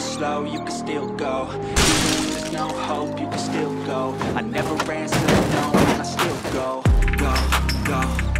or slow, you can still go. Even when there's no hope, you can still go. I never ran, still no, and I still go Go, go.